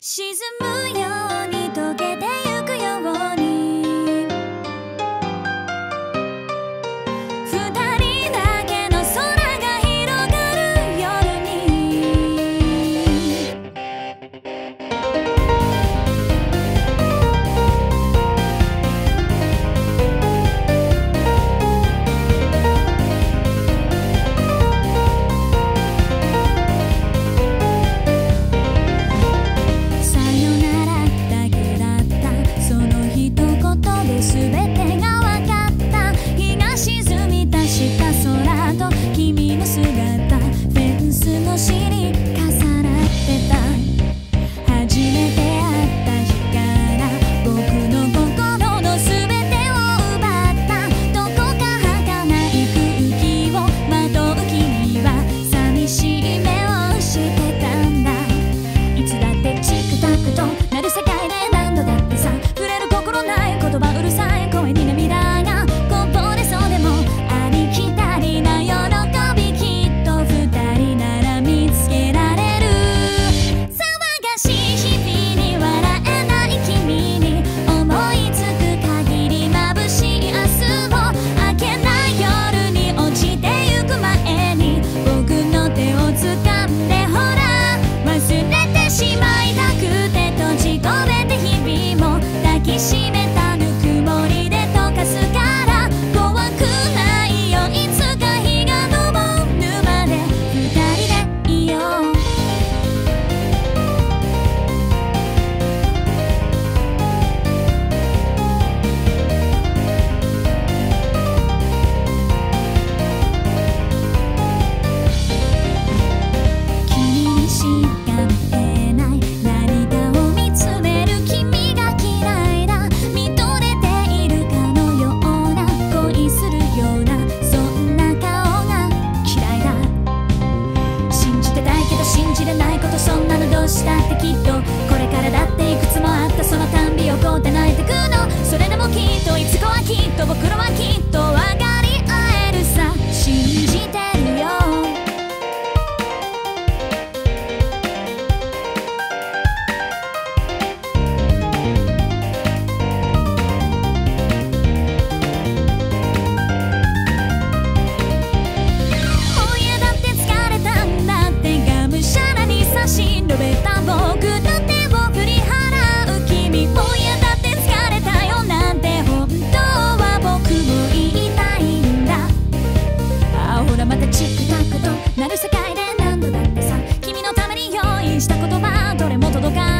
沈むように don't. 届か